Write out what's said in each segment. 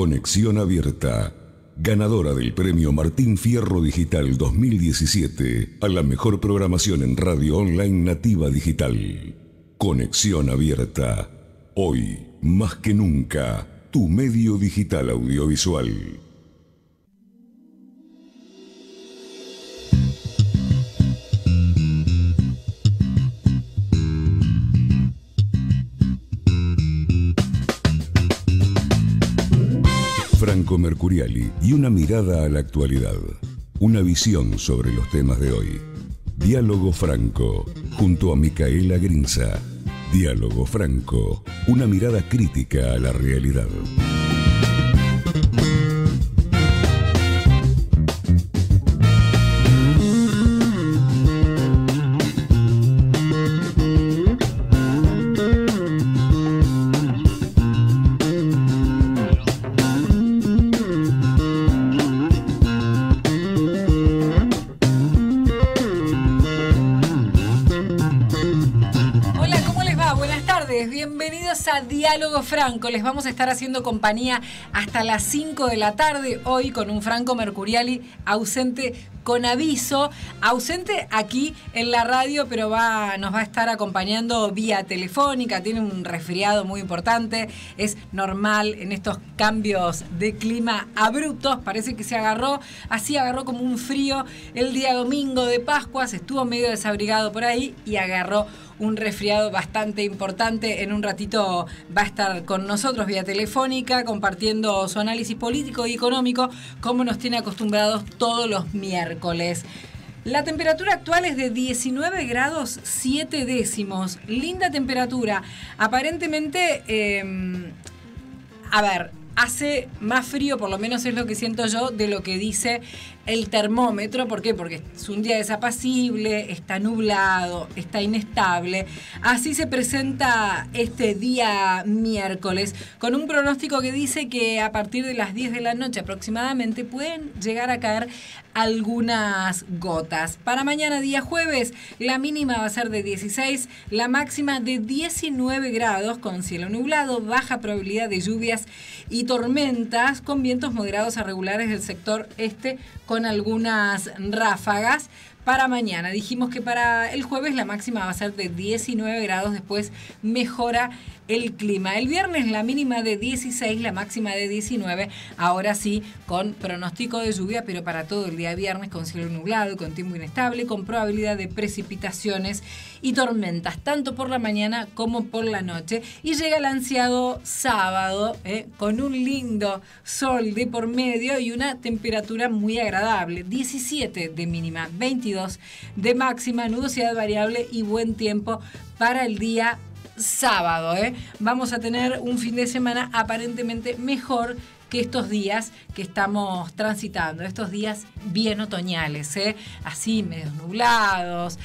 Conexión Abierta, ganadora del premio Martín Fierro Digital 2017 a la mejor programación en radio online nativa digital. Conexión Abierta, hoy más que nunca, tu medio digital audiovisual. Mercuriali y una mirada a la actualidad. Una visión sobre los temas de hoy. Diálogo Franco, junto a Micaela Grinza. Diálogo Franco, una mirada crítica a la realidad. Les vamos a estar haciendo compañía hasta las 5 de la tarde, hoy con un Franco Mercuriali ausente con aviso, ausente aquí en la radio, pero va, nos va a estar acompañando vía telefónica, tiene un resfriado muy importante, es normal en estos cambios de clima abruptos, parece que se agarró, así agarró como un frío el día domingo de Pascuas, estuvo medio desabrigado por ahí y agarró un resfriado bastante importante. En un ratito va a estar con nosotros vía telefónica compartiendo su análisis político y económico como nos tiene acostumbrados todos los miércoles. La temperatura actual es de 19 grados 7 décimos. Linda temperatura. Aparentemente, eh, a ver, hace más frío, por lo menos es lo que siento yo, de lo que dice el termómetro. ¿Por qué? Porque es un día desapacible, está nublado, está inestable. Así se presenta este día miércoles, con un pronóstico que dice que a partir de las 10 de la noche aproximadamente pueden llegar a caer algunas gotas. Para mañana, día jueves, la mínima va a ser de 16, la máxima de 19 grados, con cielo nublado, baja probabilidad de lluvias y tormentas, con vientos moderados a regulares del sector este, con algunas ráfagas. Para mañana dijimos que para el jueves la máxima va a ser de 19 grados, después mejora el clima. El viernes la mínima de 16, la máxima de 19, ahora sí con pronóstico de lluvia, pero para todo el día viernes con cielo nublado, con tiempo inestable, con probabilidad de precipitaciones y tormentas, tanto por la mañana como por la noche. Y llega el ansiado sábado eh, con un lindo sol de por medio y una temperatura muy agradable, 17 de mínima, 22 de máxima, nudosidad variable y buen tiempo para el día sábado. ¿eh? Vamos a tener un fin de semana aparentemente mejor que estos días que estamos transitando, estos días bien otoñales, ¿eh? así medios nublados,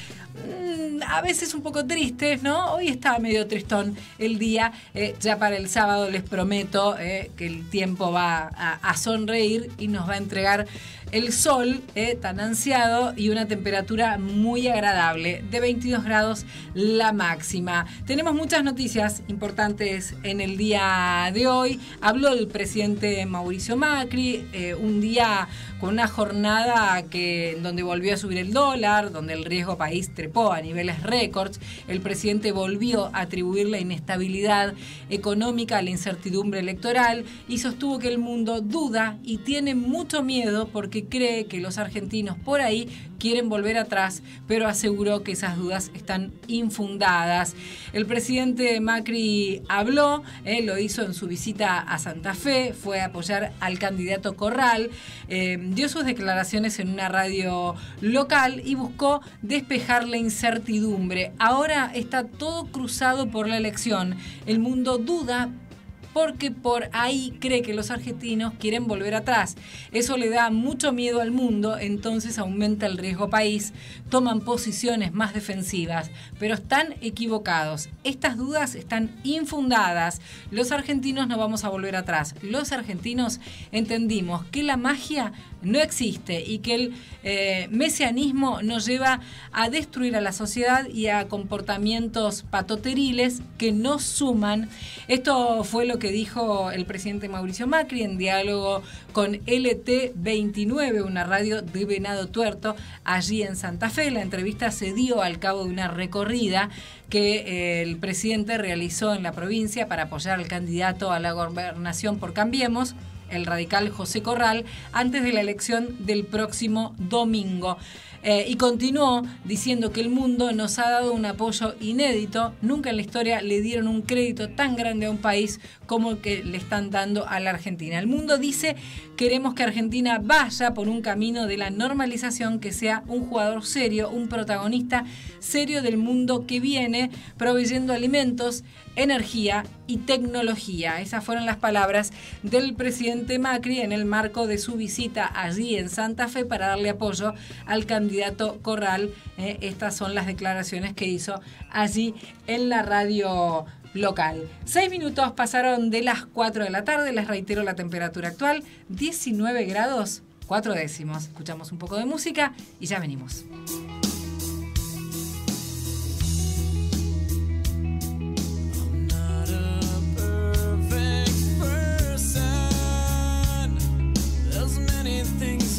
a veces un poco tristes, ¿no? Hoy está medio tristón el día, eh, ya para el sábado les prometo eh, que el tiempo va a, sonreír y nos va a entregar el sol eh, tan ansiado y una temperatura muy agradable, de 22 grados la máxima. Tenemos muchas noticias importantes en el día de hoy. Habló el presidente Mauricio Macri, un día con una jornada que, donde volvió a subir el dólar, donde el riesgo país a niveles récords. El presidente volvió a atribuir la inestabilidad económica a la incertidumbre electoral y sostuvo que el mundo duda y tiene mucho miedo porque cree que los argentinos por ahí quieren volver atrás, pero aseguró que esas dudas están infundadas. El presidente Macri habló, eh, lo hizo en su visita a Santa Fe, fue a apoyar al candidato Corral, eh, dio sus declaraciones en una radio local y buscó despejar incertidumbre. Ahora está todo cruzado por la elección. El mundo duda, porque por ahí cree que los argentinos quieren volver atrás. Eso le da mucho miedo al mundo, entonces aumenta el riesgo país, toman posiciones más defensivas, pero están equivocados. Estas dudas están infundadas. Los argentinos no vamos a volver atrás. Los argentinos entendimos que la magia no existe y que el eh, mesianismo nos lleva a destruir a la sociedad y a comportamientos patoteriles que no suman. Esto fue lo que dijo el presidente Mauricio Macri en diálogo con LT29, una radio de Venado Tuerto, allí en Santa Fe. La entrevista se dio al cabo de una recorrida que eh, el presidente realizó en la provincia para apoyar al candidato a la gobernación por Cambiemos el radical José Corral, antes de la elección del próximo domingo. Eh, y continuó diciendo que el mundo nos ha dado un apoyo inédito. Nunca en la historia le dieron un crédito tan grande a un país como el que le están dando a la Argentina. El mundo dice queremos que Argentina vaya por un camino de la normalización, que sea un jugador serio, un protagonista serio del mundo que viene, proveyendo alimentos, energía y tecnología. Esas fueron las palabras del presidente Macri en el marco de su visita allí en Santa Fe para darle apoyo al candidato Corral. Eh, estas son las declaraciones que hizo allí en la radio local. Seis minutos pasaron de las 4 de la tarde, les reitero la temperatura actual, 19 grados, 4 décimos. Escuchamos un poco de música y ya venimos.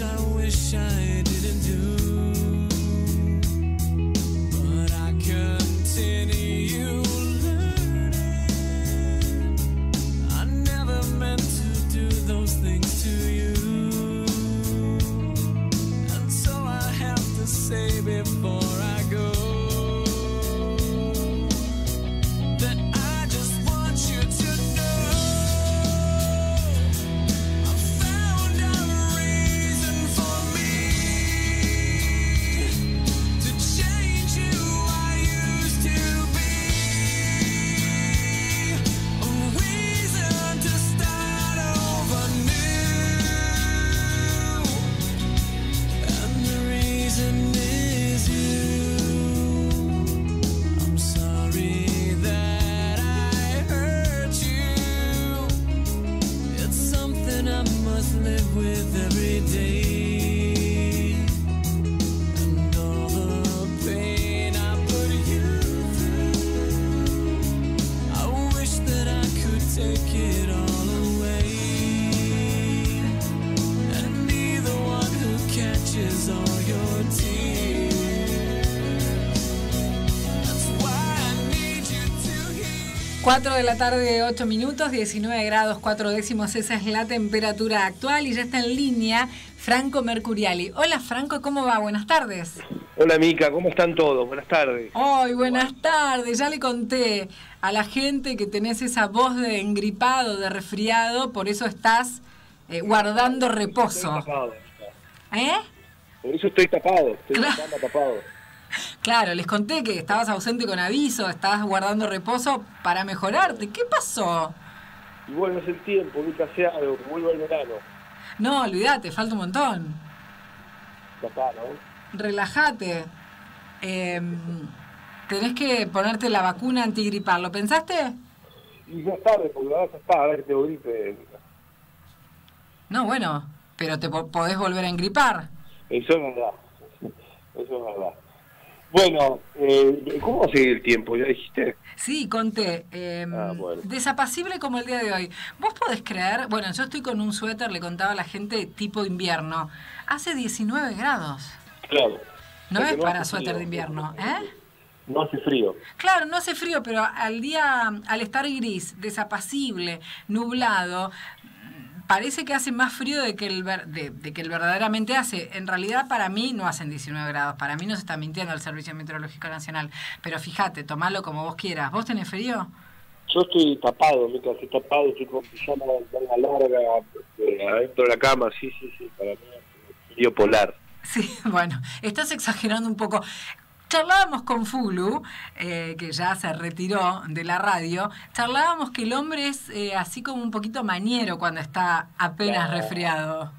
I wish I 4 de la tarde, 8 minutos, 19 grados 4 décimos, esa es la temperatura actual y ya está en línea Franco Mercuriali. Hola Franco, ¿cómo va? Buenas tardes. Hola Mica, ¿cómo están todos? Buenas tardes. Hoy, buenas tardes. Ya le conté a la gente que tenés esa voz de engripado, de resfriado, por eso estás eh, guardando reposo. ¿Eh? Por eso estoy tapado, estoy tapado. Claro, les conté que estabas ausente con aviso, estabas guardando reposo para mejorarte. ¿Qué pasó? Y bueno, es el tiempo, nunca sea algo, que vuelva el verano. No, olvídate, falta un montón. Papá, ¿no? Relájate. Em, tenés que ponerte la vacuna antigripal, ¿lo pensaste? Y ya tarde, porque vas a estar, a ver, te gripe. No, bueno, pero te podés volver a engripar. Eso es verdad. Eso es verdad. Bueno, eh, ¿cómo va a seguir el tiempo? ¿Ya dijiste? Sí, conté. Ah, desapacible como el día de hoy. ¿Vos podés creer? Bueno, yo estoy con un suéter, le contaba a la gente, tipo invierno. Hace 19 grados. Claro. No es para suéter de invierno, ¿eh? No hace frío. Claro, no hace frío, pero al día, al estar gris, desapacible, nublado, parece que hace más frío de que, el de, que el verdaderamente hace. En realidad, para mí no hacen 19 grados. Para mí no se está mintiendo el Servicio Meteorológico Nacional. Pero fíjate, tomalo como vos quieras. ¿Vos tenés frío? Yo estoy tapado, me estoy tapado, estoy con pijama de larga, eh, adentro de la cama, sí, sí, sí, para mí es frío polar. Sí, bueno, estás exagerando un poco. Charlábamos con Fulu, eh, que ya se retiró de la radio, charlábamos que el hombre es eh, así como un poquito maniero cuando está apenas resfriado.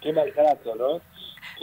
Qué maltrato, ¿no?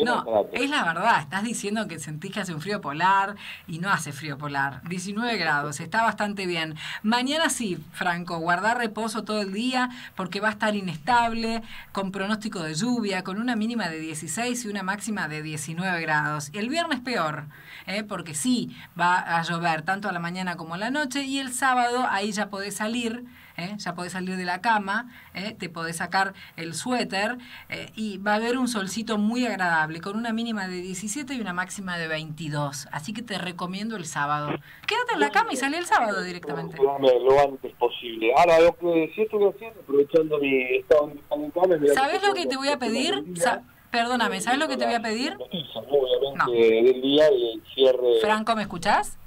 No, es la verdad, estás diciendo que sentís que hace un frío polar y no hace frío polar. 19 grados, está bastante bien. Mañana sí, Franco, guardar reposo todo el día porque va a estar inestable, con pronóstico de lluvia, con una mínima de 16 y una máxima de 19 grados. Y el viernes peor, ¿eh? porque sí, va a llover tanto a la mañana como a la noche y el sábado ahí ya podés salir ¿eh? ya podés salir de la cama, ¿eh? te podés sacar el suéter ¿eh? y va a haber un solcito muy agradable, con una mínima de 17 y una máxima de 22. Así que te recomiendo el sábado. Quédate en la cama y salí el sábado directamente. Lo antes posible. Ahora, lo que sí estoy haciendo, aprovechando mi estado de ¿Sabes lo que te voy a pedir? Perdóname, ¿sabes lo que te voy a pedir? No. del día y el cierre. Franco, ¿me escuchás?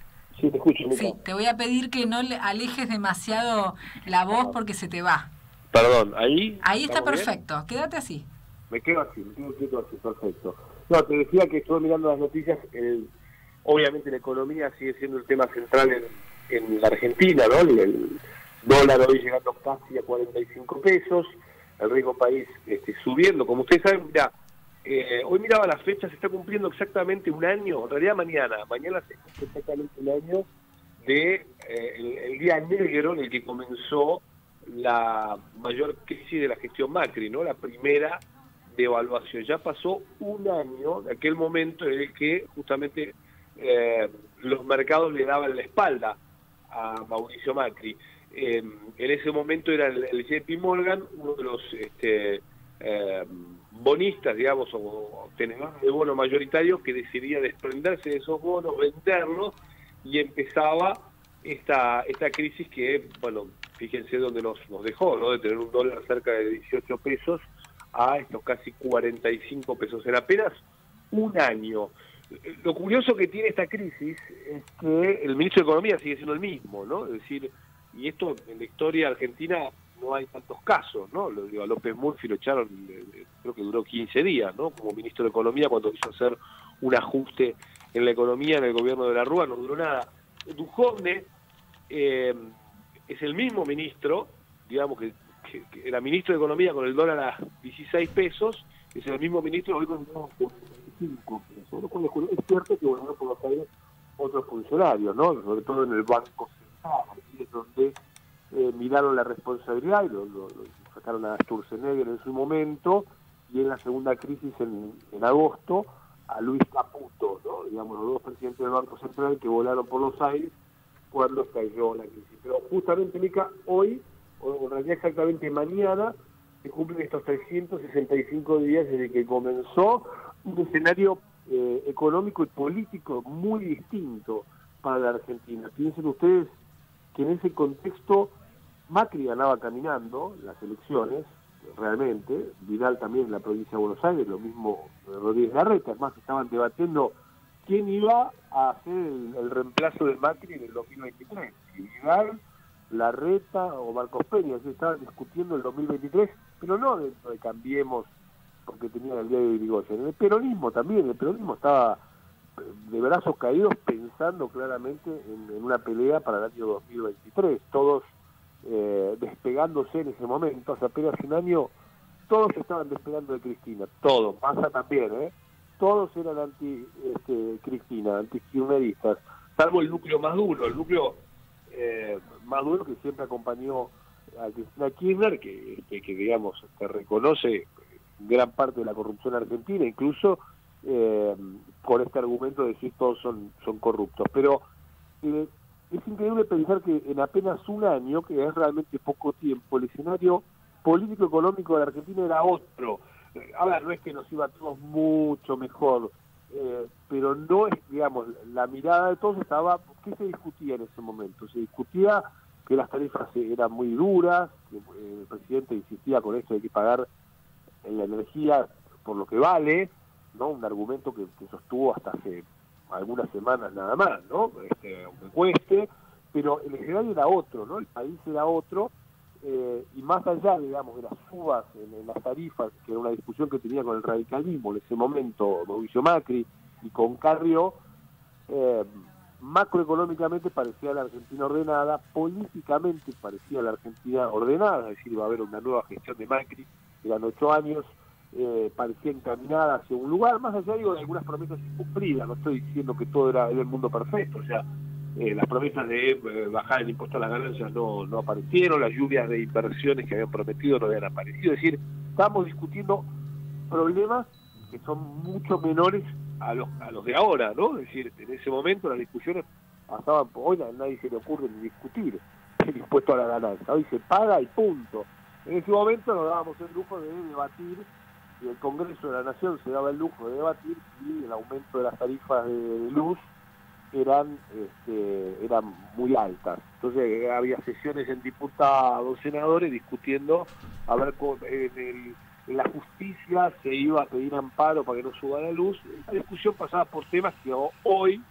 Sí, te escucho. Sí, te voy a pedir que no le alejes demasiado la voz porque se te va. Perdón, ahí. Ahí está perfecto, quédate así. Me quedo así, me quedo así, perfecto. No, te decía que estuve mirando las noticias, obviamente la economía sigue siendo el tema central en, la Argentina, ¿no? El, dólar hoy llegando casi a 45 pesos, el rico país este, subiendo, como ustedes saben, mira, eh, hoy miraba las fechas, se está cumpliendo exactamente un año, en realidad mañana, mañana se cumple exactamente un año de eh, día negro en el que comenzó la mayor crisis de la gestión Macri, ¿no? La primera devaluación. Ya pasó un año de aquel momento en el que justamente eh, los mercados le daban la espalda a Mauricio Macri. en ese momento era el, el, JP Morgan, uno de los este, bonistas, digamos, o tenedores de bonos mayoritarios que decidía desprenderse de esos bonos, venderlos y empezaba esta esta crisis que, bueno, fíjense dónde nos, dejó, ¿no? De tener un dólar cerca de 18 pesos a estos casi 45 pesos en apenas un año. Lo curioso que tiene esta crisis es que el ministro de Economía sigue siendo el mismo, ¿no? Es decir, y esto en la historia argentina no hay tantos casos, ¿no? Lo digo, a López Murphy lo echaron, creo que duró 15 días, ¿no? Como ministro de Economía cuando quiso hacer un ajuste en la economía en el gobierno de la Rúa, no duró nada. Duhovne eh, es el mismo ministro, digamos que, era ministro de Economía con el dólar a 16 pesos, es el mismo ministro hoy con 45 pesos, es cierto que volvieron por los otros funcionarios, ¿no? Sobre todo en el Banco Central, donde eh, miraron la responsabilidad y lo, sacaron a Sturzenegger en su momento y en la segunda crisis en, agosto a Luis Caputo, ¿no? digamos los dos presidentes del Banco Central que volaron por los aires cuando cayó la crisis. Pero justamente, Mica, hoy, o en realidad exactamente mañana, se cumplen estos 365 días desde que comenzó un escenario eh, económico y político muy distinto para la Argentina. Piensen ustedes que en ese contexto Macri ganaba caminando las elecciones, realmente, Vidal también en la provincia de Buenos Aires, lo mismo Rodríguez Larreta, es más, estaban debatiendo quién iba a hacer el, reemplazo de Macri en el 2023, si Vidal, Larreta o Marcos Peña, estaban discutiendo el 2023, pero no dentro de Cambiemos, porque tenían el día de Irigoyen, en el peronismo también, el peronismo estaba de brazos caídos pensando claramente en, en una pelea para el año 2023, todos eh, despegándose en ese momento, hace apenas un año, todos estaban despegando de Cristina, todos, pasa también, ¿eh? Todos eran anti-Cristina, este, anti-kirchneristas, salvo el núcleo más duro, el núcleo eh, más duro que siempre acompañó a Cristina Kirchner, que, este, que digamos, que reconoce gran parte de la corrupción argentina, incluso eh, con este argumento de decir todos son, son corruptos. Pero eh, es increíble pensar que en apenas un año, que es realmente poco tiempo, el escenario político-económico de la Argentina era otro. A ver, no es que nos iba todos mucho mejor, eh, pero no es, digamos, la mirada de todos estaba, ¿qué se discutía en ese momento? Se discutía que las tarifas eran muy duras, que eh, el presidente insistía con esto de que pagar la energía por lo que vale, ¿no? Un argumento que sostuvo hasta hace algunas semanas nada más, ¿no? Este, aunque cueste, pero el escenario era otro, ¿no? El país era otro, eh, y más allá, digamos, de las subas en, las tarifas, que era una discusión que tenía con el radicalismo en ese momento Mauricio Macri y con Carrió, eh, macroeconómicamente parecía la Argentina ordenada, políticamente parecía la Argentina ordenada, es decir, iba a haber una nueva gestión de Macri, eran ocho años, eh, parecía encaminada hacia un lugar, más allá digo, de algunas promesas incumplidas, no estoy diciendo que todo era, el mundo perfecto, o sea, eh, las promesas de eh, bajar el impuesto a las ganancias no, no aparecieron, las lluvias de inversiones que habían prometido no habían aparecido, es decir, estamos discutiendo problemas que son mucho menores a los, a los de ahora, ¿no? Es decir, en ese momento las discusiones pasaban, hoy a nadie se le ocurre ni discutir el impuesto a la ganancia. Hoy se paga y punto. En ese momento nos dábamos el lujo de debatir, y el Congreso de la Nación se daba el lujo de debatir si el aumento de las tarifas de luz eran este, eran muy altas. Entonces había sesiones en diputados, senadores discutiendo a ver en, en, la justicia se iba a pedir amparo para que no suba la luz. La discusión pasaba por temas que hoy,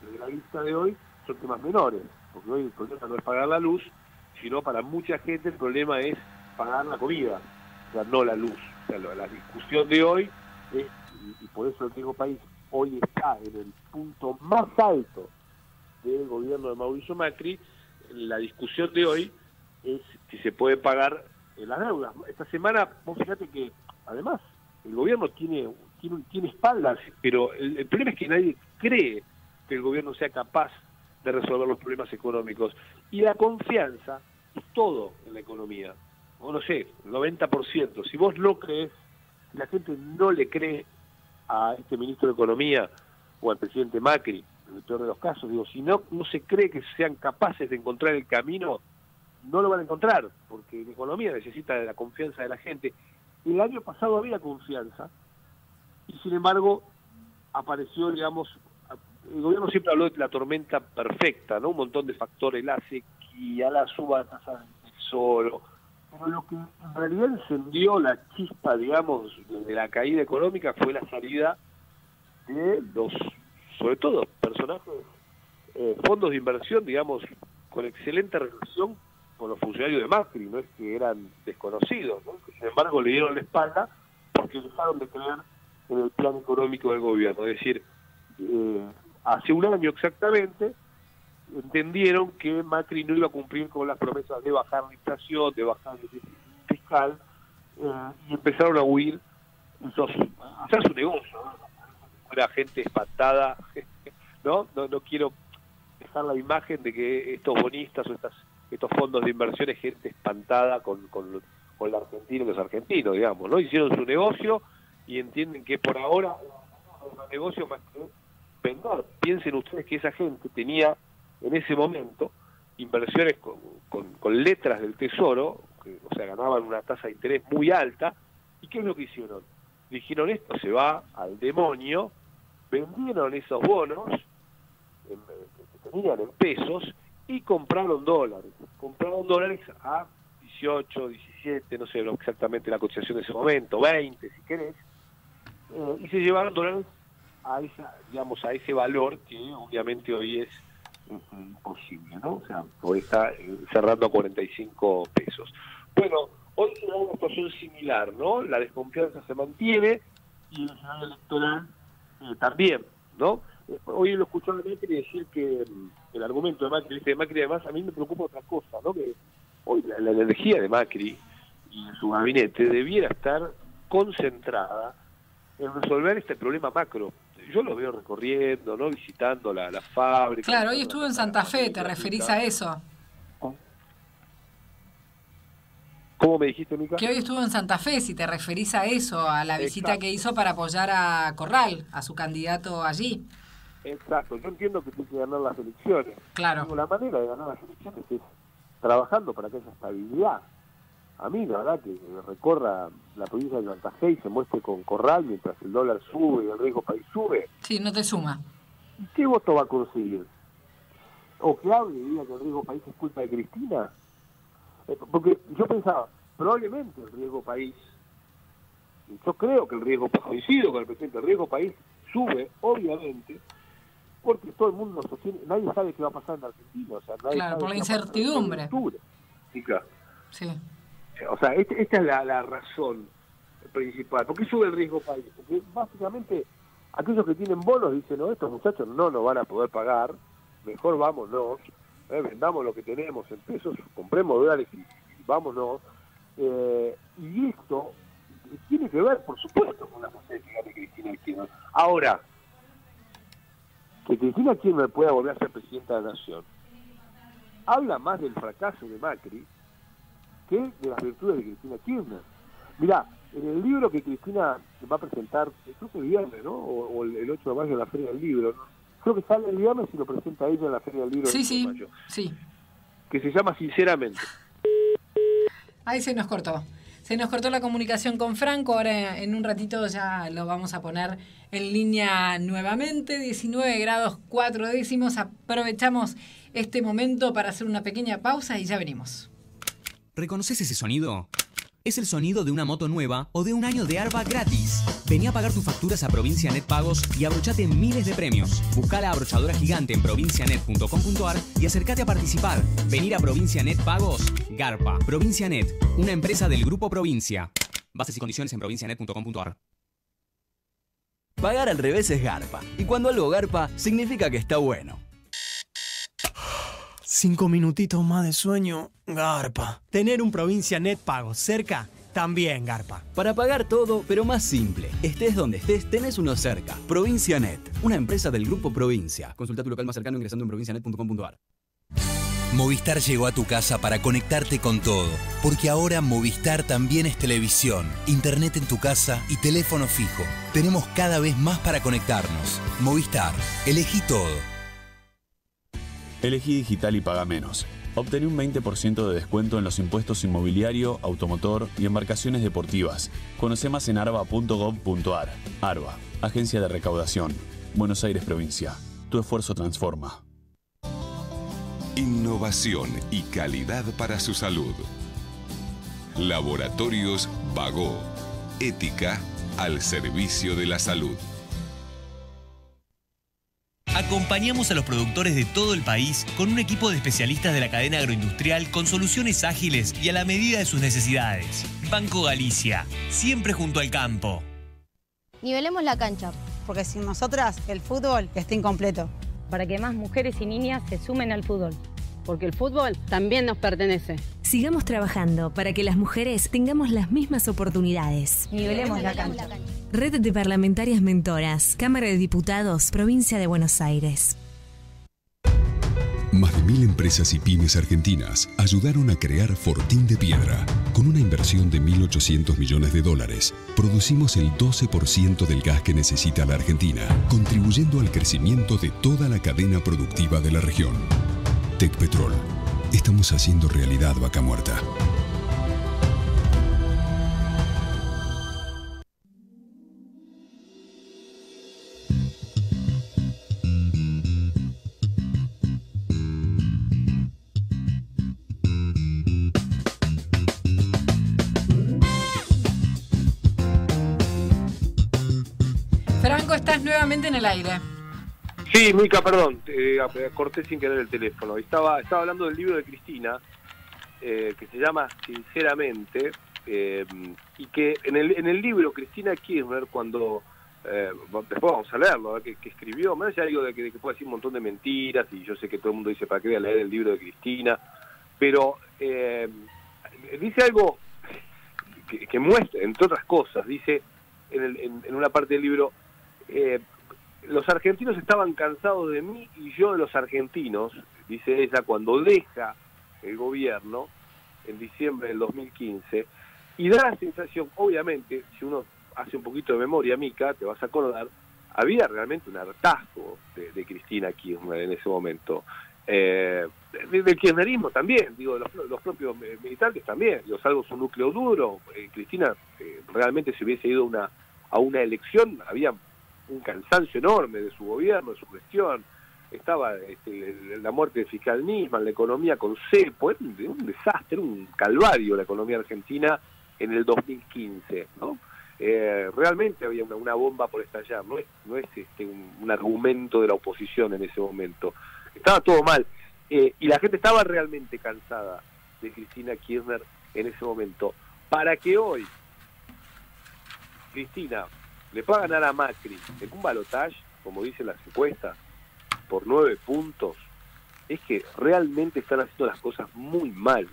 desde la vista de hoy, son temas menores, porque hoy el problema no es pagar la luz, sino para mucha gente el problema es pagar la comida, o sea, no la luz. La discusión de hoy es, y por eso el mismo país hoy está en el punto más alto del gobierno de Mauricio Macri, la discusión de hoy es si se puede pagar las deudas. Esta semana, vos fíjate que además el gobierno tiene, tiene, tiene espaldas, pero el, problema es que nadie cree que el gobierno sea capaz de resolver los problemas económicos. Y la confianza es todo en la economía. O no sé, el 90%. Si vos no crees, la gente no le cree a este ministro de Economía o al presidente Macri, en el peor de los casos, digo, si no, no se cree que sean capaces de encontrar el camino, no lo van a encontrar, porque la economía necesita de la confianza de la gente. El año pasado había confianza, y sin embargo apareció, digamos, el gobierno siempre habló de la tormenta perfecta, ¿no? Un montón de factores, la sequía, la suba de tasa del tesoro, pero lo que en realidad encendió la chispa, digamos, de la caída económica fue la salida de los, sobre todo, personajes, eh, fondos de inversión, digamos, con excelente relación con los funcionarios de Macri, no es que eran desconocidos, ¿no? sin embargo le dieron la espalda porque dejaron de creer en el plan económico del gobierno. Es decir, eh, hace un año exactamente, entendieron que Macri no iba a cumplir con las promesas de bajar la inflación, de bajar el fiscal, eh, y empezaron a huir, a hacer su negocio. Era gente espantada, ¿no? ¿no? No quiero dejar la imagen de que estos bonistas o estas, estos fondos de inversión es gente espantada con, con, con el argentino que es argentino, digamos, ¿no? Hicieron su negocio y entienden que por ahora un negocio más que vender. Piensen ustedes que esa gente tenía en ese momento inversiones con, con, letras del tesoro, que, o sea, ganaban una tasa de interés muy alta, ¿y qué es lo que hicieron? Dijeron esto se va al demonio, vendieron esos bonos que tenían en pesos y compraron dólares. Compraron dólares a 18, 17, no sé exactamente la cotización de ese momento, 20 si querés, eh, y se llevaron dólares a esa, digamos, a ese valor que obviamente hoy es imposible, ¿no? O sea, hoy está cerrando a 45 pesos. Bueno, hoy se una situación similar, ¿no? La desconfianza se mantiene y el escenario electoral eh, también, ¿no? Eh, hoy lo escuchó a Macri decir que mm, el argumento de Macri, de Macri además, a mí me preocupa otra cosa, ¿no? Que hoy la energía de Macri y su gabinete debiera estar concentrada en resolver este problema macro, yo lo veo recorriendo, ¿no? Visitando la, la fábrica. Claro, hoy estuvo en Santa Fe, ¿te referís a eso? ¿Cómo me dijiste, Mica? Que hoy estuvo en Santa Fe, si te referís a eso, a la visita que hizo para apoyar a Corral, a su candidato allí. Exacto, yo entiendo que tiene que ganar las elecciones. Claro. la manera de ganar las elecciones es trabajando para que haya estabilidad a mí la verdad que recorra la provincia de Santa Fe y se muestre con corral mientras el dólar sube y el riesgo país sube. Sí, no te suma. ¿Y qué voto va a conseguir? ¿O que hable y diga que el riesgo país es culpa de Cristina? Eh, porque yo pensaba, probablemente el riesgo país, yo creo que el riesgo, coincido con el presidente, el riesgo país sube, obviamente, porque todo el mundo sostiene, nadie sabe qué va a pasar en Argentina. O sea, nadie claro, por la incertidumbre. Sí, claro. Sí. O sea, este, esta es la, razón principal. ¿Por qué sube el riesgo país? Porque básicamente aquellos que tienen bonos dicen, no, estos muchachos no nos van a poder pagar, mejor vámonos, eh, vendamos lo que tenemos en pesos, compremos dólares y, vámonos. Eh, y esto tiene que ver, por supuesto, con la posibilidad de Cristina Kirchner. Ahora, que Cristina Kirchner pueda volver a ser presidenta de la Nación, habla más del fracaso de Macri que de las virtudes de Cristina Kirchner. Mirá, en el libro que Cristina va a presentar, creo que el viernes, ¿no? O, el 8 de mayo en la Feria del Libro, ¿no? Creo que sale el viernes y lo presenta ella en la Feria del Libro. Sí, sí, mayo. sí. que se llama Sinceramente. Ahí se nos cortó. Se nos cortó la comunicación con Franco, ahora en un ratito ya lo vamos a poner en línea nuevamente. 19 grados 4 décimos. Aprovechamos este momento para hacer una pequeña pausa y ya venimos. ¿Reconoces ese sonido? Es el sonido de una moto nueva o de un año de ARBA gratis. Vení a pagar tus facturas a Provincia Net Pagos y abrochate miles de premios. Busca la abrochadora gigante en provincianet.com.ar y acércate a participar. Venir a Provincia Net Pagos, Garpa. Provincia Net, una empresa del Grupo Provincia. Bases y condiciones en provincianet.com.ar. Pagar al revés es Garpa. Y cuando algo Garpa, significa que está bueno. Cinco minutitos más de sueño, Garpa. Tener un Provincia Net Pago cerca, también Garpa. Para pagar todo, pero más simple. Estés donde estés, tenés uno cerca. Provincia Net, una empresa del Grupo Provincia. Consulta tu local más cercano ingresando en provincianet.com.ar. Movistar llegó a tu casa para conectarte con todo, porque ahora Movistar también es televisión, internet en tu casa y teléfono fijo. Tenemos cada vez más para conectarnos. Movistar, elegí todo. Elegí digital y paga menos. Obtené un 20% de descuento en los impuestos inmobiliario, automotor y embarcaciones deportivas. Conoce más en arba.gov.ar. Arba, Agencia de Recaudación. Buenos Aires Provincia. Tu esfuerzo transforma. Innovación y calidad para su salud. Laboratorios Vago. Ética al servicio de la salud. Acompañamos a los productores de todo el país con un equipo de especialistas de la cadena agroindustrial con soluciones ágiles y a la medida de sus necesidades. Banco Galicia, siempre junto al campo. Nivelemos la cancha, porque sin nosotras el fútbol está incompleto. Para que más mujeres y niñas se sumen al fútbol, porque el fútbol también nos pertenece. Sigamos trabajando para que las mujeres tengamos las mismas oportunidades. Nivelemos la cancha. Red de Parlamentarias Mentoras, Cámara de Diputados, Provincia de Buenos Aires. Más de mil empresas y pymes argentinas ayudaron a crear Fortín de Piedra. Con una inversión de 1.800 millones de dólares, producimos el 12% del gas que necesita la Argentina, contribuyendo al crecimiento de toda la cadena productiva de la región. Tecpetrol. Estamos haciendo realidad Vaca Muerta. Franco, estás nuevamente en el aire. Sí, Mica, perdón, eh, corté sin querer el teléfono. Estaba, estaba hablando del libro de Cristina, eh, que se llama Sinceramente, eh, y que en el, en el libro Cristina Kirchner, cuando, eh, después vamos a leerlo, qué, qué escribió, me ya digo de que, de que puede decir un montón de mentiras, y yo sé que todo el mundo dice para qué voy leer el libro de Cristina, pero eh, dice algo que, que muestra, entre otras cosas, dice en, el- en una parte del libro, eh, los argentinos estaban cansados de mí y yo de los argentinos, dice ella, cuando deja el gobierno en diciembre del 2015, y da la sensación, obviamente, si uno hace un poquito de memoria, Mica, te vas a acordar, había realmente un hartazgo de, Cristina Kirchner en ese momento. Eh, de- del kirchnerismo también, digo, los, los propios militantes también, digo, salvo su núcleo duro, eh, Cristina eh, realmente si hubiese ido una, a una elección, había un cansancio enorme de su gobierno, de su gestión, estaba este, la muerte de fiscal Nisman, la economía con cepo, era un, desastre, un calvario la economía argentina en el 2015, ¿no? Eh, realmente había una, bomba por estallar, no es, no es este, un, un argumento de la oposición en ese momento. Estaba todo mal. Eh, y la gente estaba realmente cansada de Cristina Kirchner en ese momento. Para que hoy Cristina le pueda ganar a Macri en un balotaje, como dicen las encuestas, por nueve puntos, es que realmente están haciendo las cosas muy mal.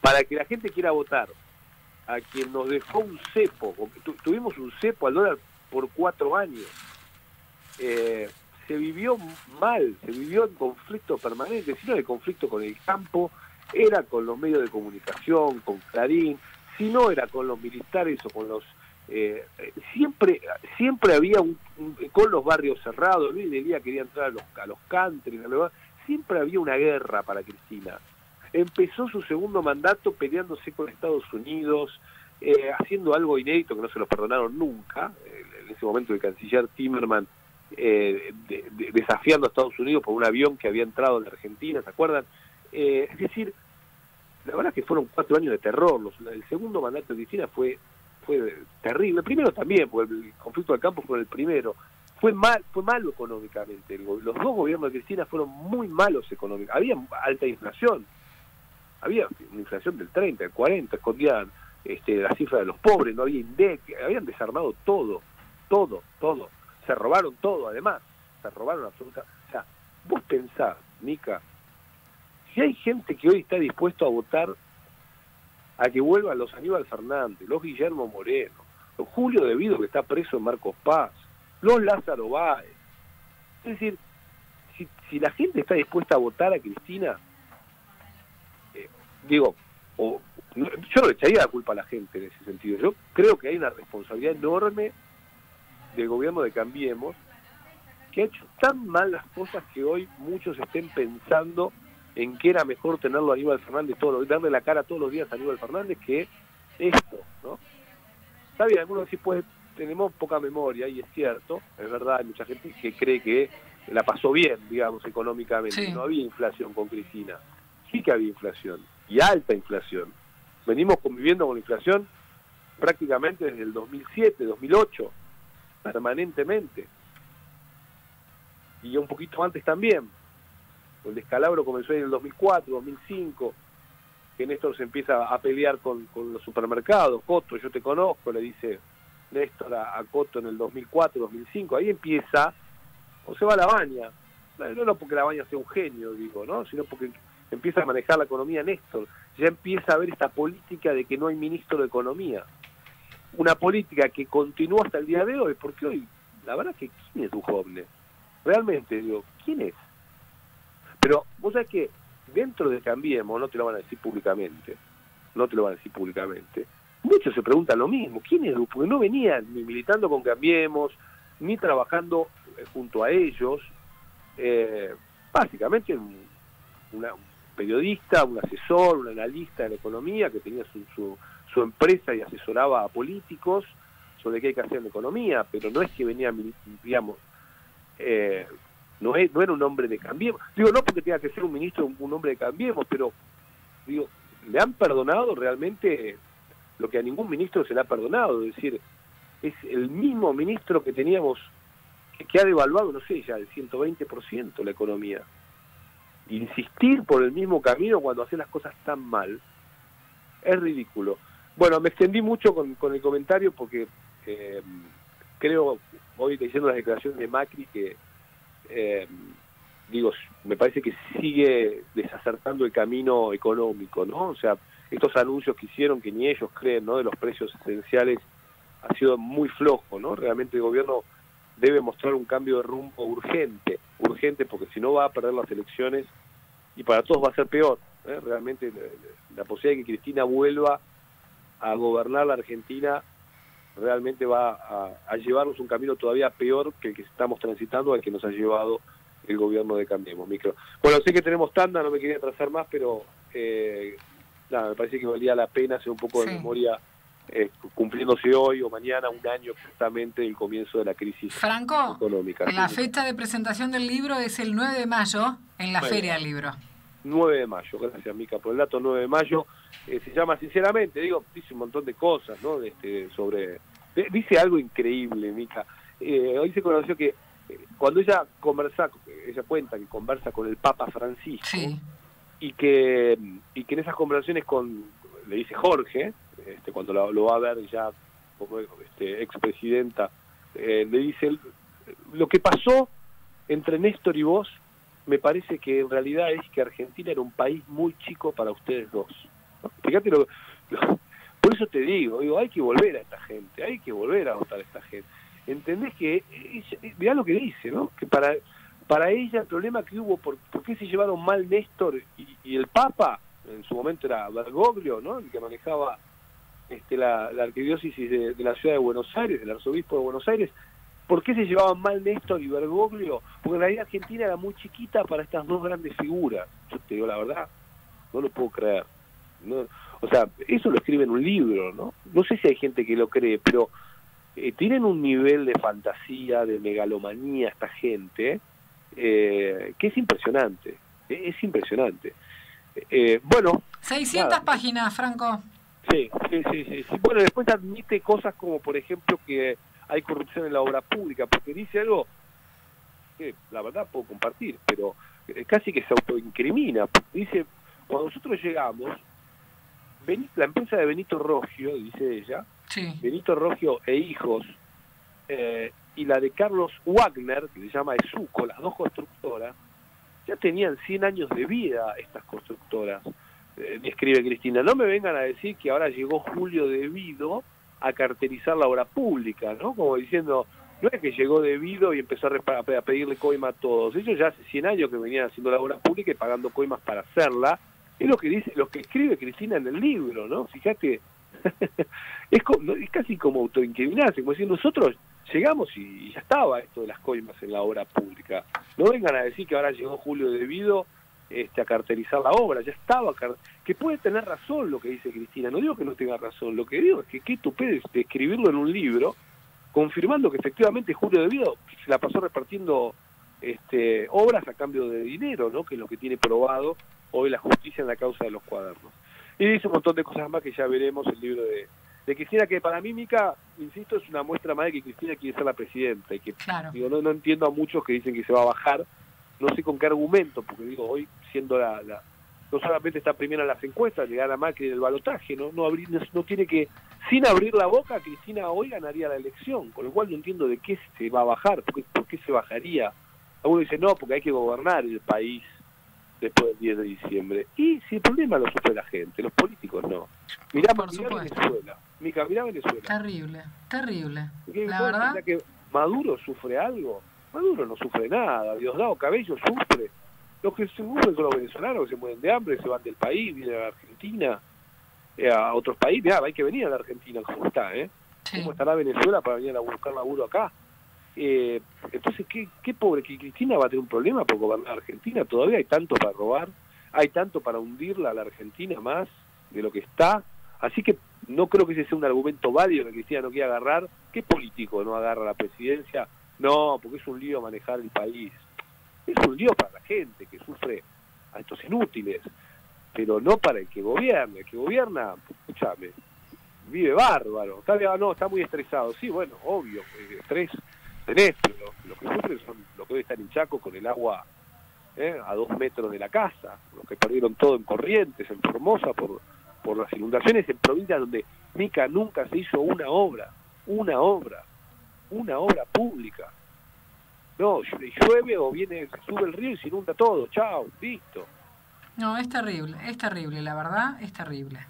Para que la gente quiera votar a quien nos dejó un cepo, tu- tuvimos un cepo al dólar por cuatro años, eh, se vivió mal, se vivió en conflicto permanente, si no de conflicto con el campo, era con los medios de comunicación, con Clarín, si no era con los militares o con los... eh, siempre siempre había un, con los barrios cerrados, Luis Delía quería entrar a los, a los country, a los- siempre había una guerra para Cristina. empezó su segundo mandato peleándose con Estados Unidos, eh, haciendo algo inédito que no se lo perdonaron nunca, en ese momento el canciller Timerman eh, desafiando a Estados Unidos por un avión que había entrado en la Argentina, ¿se acuerdan? Eh, es decir, la verdad que fueron cuatro años de terror, el segundo mandato de Cristina fue fue terrible, primero también, porque el conflicto del campo fue el primero, fue mal fue malo económicamente, los dos gobiernos de Cristina fueron muy malos económicamente, había alta inflación, había una inflación del 30, del 40, escondían este, la cifra de los pobres, no había INDEC, habían desarmado todo, todo, todo. Se robaron todo, además. Se robaron absolutamente. O sea, vos pensás, Mica, si hay gente que hoy está dispuesto a votar a que vuelvan los Aníbal Fernández, los Guillermo Moreno, los Julio Devido que está preso en Marcos Paz, los Lázaro Báez. Es decir, si, si la gente está dispuesta a votar a Cristina, eh, digo, o yo no le echaría la culpa a la gente en ese sentido. Yo creo que hay una responsabilidad enorme del gobierno de Cambiemos que ha hecho tan mal las cosas que hoy muchos estén pensando en que era mejor tenerlo a Aníbal Fernández todos los darle la cara todos los días a Aníbal Fernández que esto, ¿no? Está bien, algunos sí pues tenemos poca memoria y es cierto, es verdad, hay mucha gente que cree que la pasó bien, digamos, económicamente, no había inflación con Cristina, sí que había inflación y alta inflación venimos conviviendo con la inflación prácticamente desde el 2007, 2008, permanentemente. Y un poquito antes también. El descalabro comenzó en el 2004, 2005, que Néstor se empieza a pelear con, los supermercados. Coto, yo te conozco, le dice Néstor a, Coto en el 2004, 2005. Ahí empieza, o se va a la baña. No, no porque la baña sea un genio, digo, ¿no? Sino porque empieza a manejar la economía Néstor ya empieza a haber esta política de que no hay ministro de Economía. Una política que continúa hasta el día de hoy, porque hoy, la verdad que, ¿quién es Duhovne? Realmente, digo, ¿quién es? Pero vos sabés que dentro de Cambiemos, no te lo van a decir públicamente, no te lo van a decir públicamente, muchos se preguntan lo mismo, ¿quién es Porque no venían ni militando con Cambiemos, ni trabajando eh, junto a ellos, eh, básicamente una, periodista, un asesor, un analista de la economía que tenía su, empresa y asesoraba a políticos sobre qué hay que hacer en economía, pero no es que venía, digamos, eh, no, es, no era un hombre de Cambiemos. Digo, no porque tenga que ser un ministro, un, hombre de Cambiemos, pero, digo, le han perdonado realmente lo que a ningún ministro se le ha perdonado, es decir, es el mismo ministro que teníamos, que, ha devaluado, no sé, ya el 120% la economía insistir por el mismo camino cuando hace las cosas tan mal es ridículo. Bueno, me extendí mucho con, el comentario porque eh, creo, hoy diciendo las declaraciones de Macri, que eh, digo, me parece que sigue desacertando el camino económico, ¿no? O sea, estos anuncios que hicieron, que ni ellos creen, ¿no? De los precios esenciales, ha sido muy flojo, ¿no? Realmente el gobierno debe mostrar un cambio de rumbo urgente, urgente porque si no va a perder las elecciones y para todos va a ser peor. ¿eh? Realmente la, posibilidad de que Cristina vuelva a gobernar la Argentina realmente va a, llevarnos un camino todavía peor que el que estamos transitando, al que nos ha llevado el gobierno de Cambiemos. Micro. Bueno, sé que tenemos tanda, no me quería trazar más, pero eh, nada, me parece que valía la pena hacer un poco de memoria eh, cumpliéndose hoy o mañana un año exactamente del comienzo de la crisis Franco, económica. La fecha de presentación del libro es el 9 de mayo en la Feria del Libro. 9 de mayo, gracias Mica por el dato, 9 de mayo, eh, se llama sinceramente, digo, dice un montón de cosas, ¿no? Este, sobre, dice algo increíble, Mica. Eh, hoy se conoció que cuando ella conversa, ella cuenta que conversa con el Papa Francisco y que y que en esas conversaciones con le dice Jorge, este, cuando lo, va a ver ya como este, expresidenta, eh, le dice, lo que pasó entre Néstor y vos, me parece que en realidad es que Argentina era un país muy chico para ustedes dos. Lo, por eso te digo, digo, hay que volver a esta gente, hay que volver a votar a esta gente. ¿Entendés que, mirá lo que dice, ¿no? Que para, para ella el problema que hubo, por, por qué se llevaron mal Néstor y, y el Papa, en su momento era Bergoglio, ¿no? El que manejaba este, la, arquidiócesis de, la ciudad de Buenos Aires, el arzobispo de Buenos Aires, ¿por qué se llevaban mal Néstor y Bergoglio? Porque en realidad Argentina era muy chiquita para estas dos grandes figuras, yo te digo la verdad. no lo puedo creer. No, o sea, eso lo escribe en un libro, ¿no? No sé si hay gente que lo cree, pero eh, tienen un nivel de fantasía, de megalomanía esta gente, eh, que es impresionante, eh, es impresionante. Eh, bueno, 600 nada. páginas, Franco. Sí, sí, sí, sí. Bueno, después admite cosas como, por ejemplo, que hay corrupción en la obra pública, porque dice algo que la verdad puedo compartir, pero casi que se autoincrimina. Dice, cuando nosotros llegamos, la empresa de Benito Rogio, dice ella, Sí. Benito Rogio e hijos, eh, y la de Carlos Wagner, que se llama Esuco, las dos constructoras, ya tenían 100 años de vida estas constructoras. Eh, escribe Cristina, no me vengan a decir que ahora llegó Julio Devido a carterizar la obra pública, ¿no? Como diciendo, no es que llegó Devido y empezó a, pedirle coima a todos. Ellos ya hace 100 años que venían haciendo la obra pública y pagando coimas para hacerla. Es lo que dice, lo que escribe Cristina en el libro, ¿no? Fíjate, es, co- no, es casi como autoincriminarse, como decir, nosotros llegamos y ya estaba esto de las coimas en la obra pública. No vengan a decir que ahora llegó Julio Devido este, a carterizar la obra, ya estaba, que puede tener razón lo que dice Cristina, no digo que no tenga razón, lo que digo es que qué tupé de escribirlo en un libro, confirmando que efectivamente Julio Devido se la pasó repartiendo este, obras a cambio de dinero, ¿no? que es lo que tiene probado hoy la justicia en la causa de los cuadernos. Y dice un montón de cosas más que ya veremos el libro de, de Cristina, que para mí, Mica, insisto, es una muestra más de que Cristina quiere ser la presidenta. Y que, Claro. digo, no, no entiendo a muchos que dicen que se va a bajar, no sé con qué argumento, porque digo, hoy siendo la... la no solamente está primera en las encuestas, le gana Macri en el balotaje, ¿no? No, abrir, no, no tiene que... Sin abrir la boca, Cristina hoy ganaría la elección, con lo cual no entiendo de qué se va a bajar, por qué, por qué se bajaría. Algunos dicen, no, porque hay que gobernar el país después del 10 de diciembre. Y si el problema lo sufre la gente, los políticos no. Mirá, mirá. Venezuela. Mica, mirá Venezuela. Terrible, terrible. ¿Qué- La verdad, que Maduro sufre algo? Maduro no sufre nada. Diosdado Cabello sufre. Los que sufren son los venezolanos que se mueren de hambre, se van del país, vienen a la Argentina, eh, a otros países. Mirá, hay que venir a la Argentina, ¿cómo está? Eh? ¿Cómo estará Venezuela para venir a buscar laburo acá? Eh, entonces, ¿qué, qué pobre que Cristina va a tener un problema por gobernar Argentina. Todavía hay tanto para robar, hay tanto para hundirla a la Argentina más de lo que está. Así que no creo que ese sea un argumento válido que Cristina no quiera agarrar. ¿Qué político no agarra la presidencia? No, porque es un lío manejar el país. Es un lío para la gente que sufre a estos inútiles, pero no para el que gobierna. El que gobierna, escúchame, vive bárbaro. Está, ah, no, está muy estresado. Sí, bueno, obvio, eh, estrés tenés, pero lo que sufren son los que hoy están en Chaco con el agua eh, a dos metros de la casa, los que perdieron todo en Corrientes, en Formosa, por, por las inundaciones en provincias donde Mica nunca se hizo una obra, una obra, una obra pública. No, llu- llueve o viene, sube el río y se inunda todo, chao, listo. no, es terrible, es terrible, la verdad, es terrible.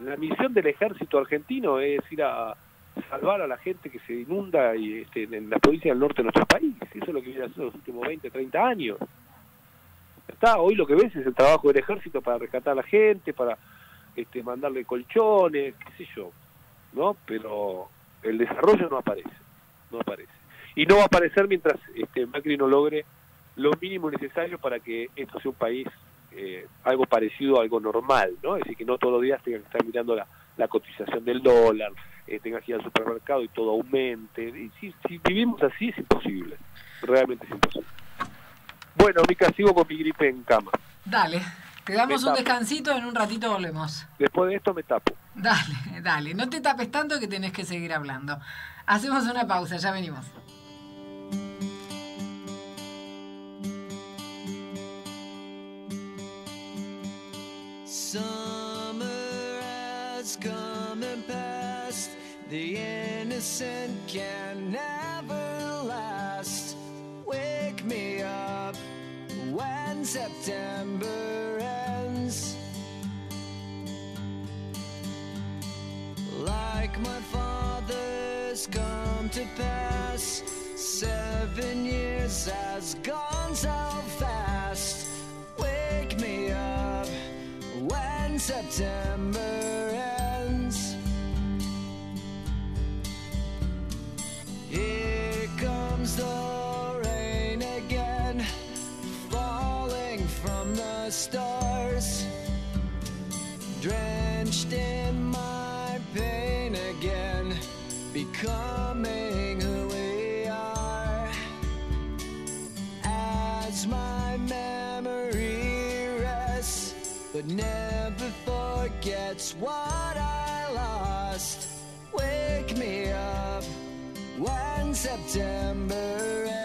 La misión del ejército argentino es ir a salvar a la gente que se inunda y este, en la provincia del norte de nuestro país. Eso es lo que viene haciendo los últimos 20, 30 años. Está, hoy lo que ves es el trabajo del ejército para rescatar a la gente, para este, mandarle colchones, qué sé yo, ¿no? Pero el desarrollo no aparece, no aparece. Y no va a aparecer mientras este, Macri no logre lo mínimo necesario para que esto sea un país eh, algo parecido a algo normal, ¿no? Es decir, que no todos los días tengan que estar mirando la, la cotización del dólar, eh, tengas que ir al supermercado y todo aumente. Si, si vivimos así es imposible, realmente es imposible. Bueno, Mica, sigo con mi gripe en cama. Dale, te damos un descansito, en un ratito volvemos. Después de esto me tapo. Dale, dale, no te tapes tanto que tenés que seguir hablando. Hacemos una pausa, ya venimos. Summer has come and passed. The innocent can never September ends. Like my father's come to pass. Seven years has gone so fast. Wake me up when September Coming, who we are as my memory rests, but never forgets what I lost. Wake me up when September ends.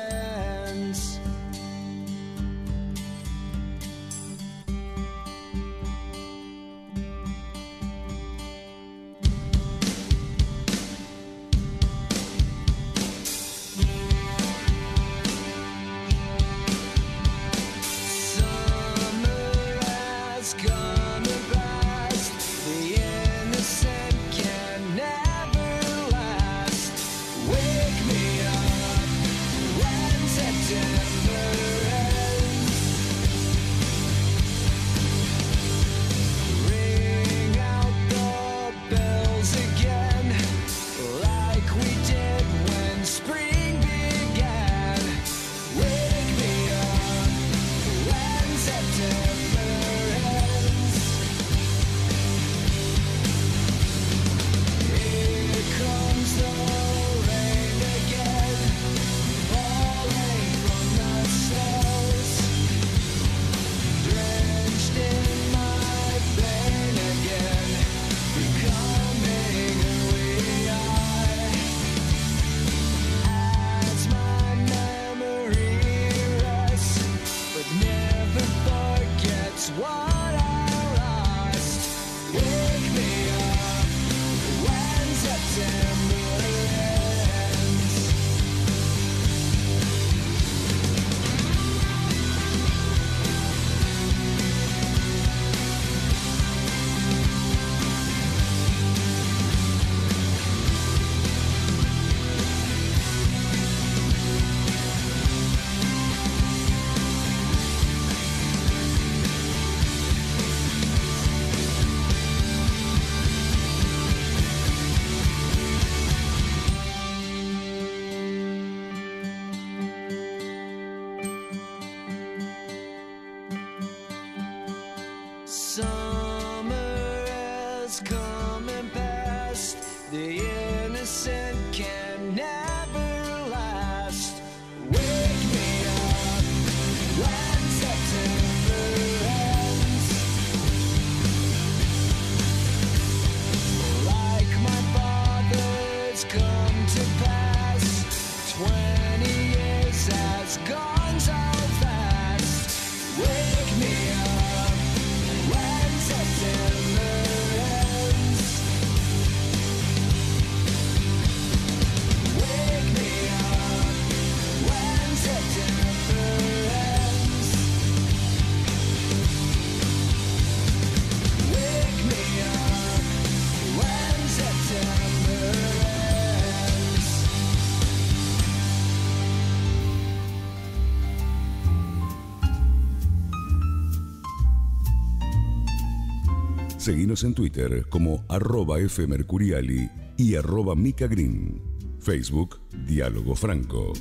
Seguimos en Twitter como arroba fmercuriali y arroba micagreen. Facebook Diálogo Franco.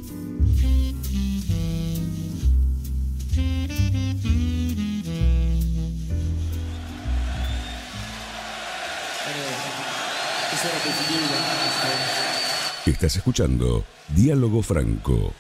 Estás escuchando Diálogo Franco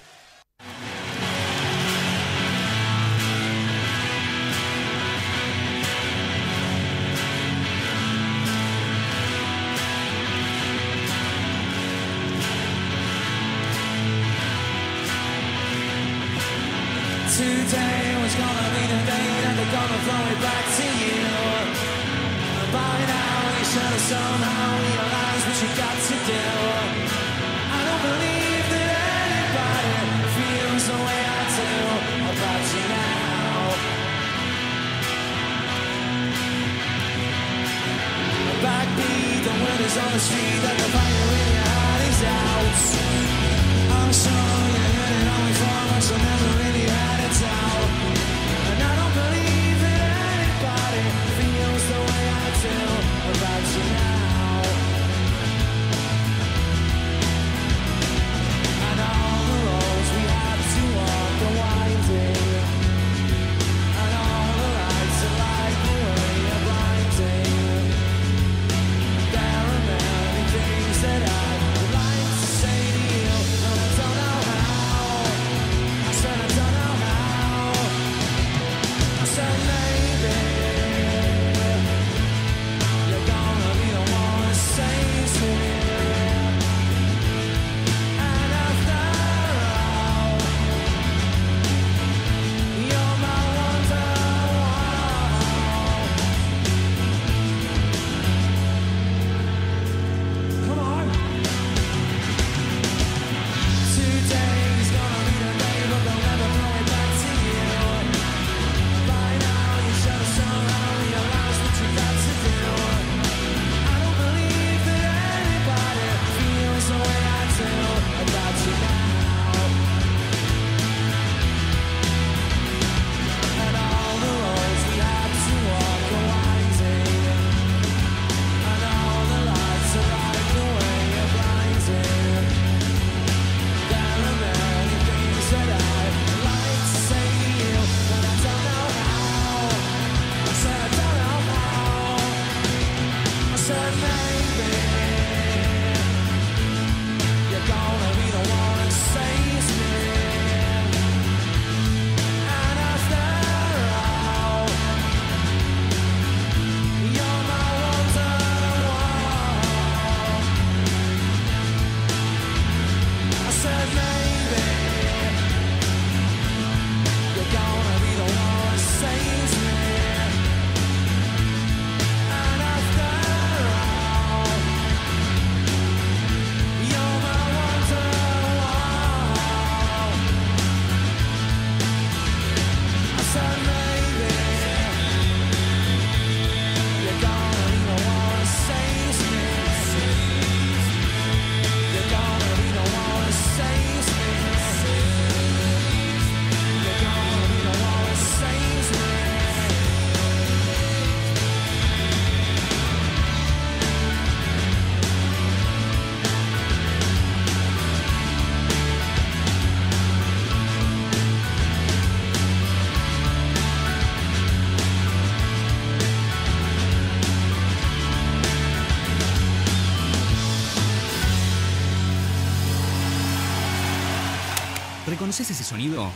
¿Reconoces ese sonido?